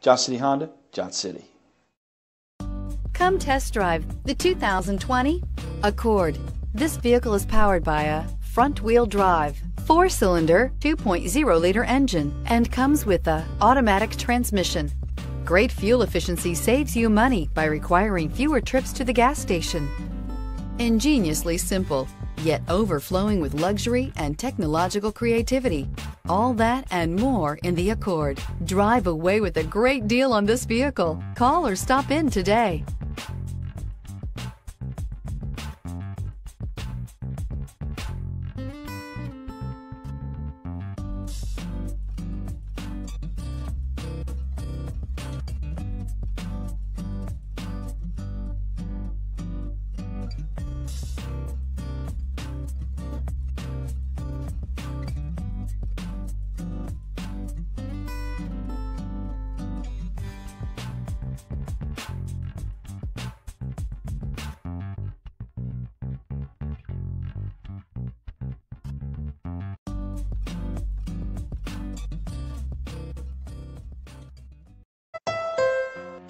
Johnson City Honda, Johnson City. Come test drive the 2020 Accord. This vehicle is powered by a front-wheel drive, four-cylinder, 2.0-liter engine and comes with a automatic transmission. Great fuel efficiency saves you money by requiring fewer trips to the gas station. Ingeniously simple, yet overflowing with luxury and technological creativity. All that and more in the Accord. Drive away with a great deal on this vehicle. Call or stop in today.